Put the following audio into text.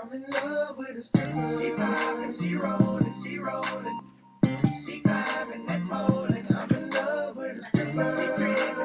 I'm in love with a stripper. C5 and she rolling, she rolling. C5 and that rolling. I'm in love with a stripper. C3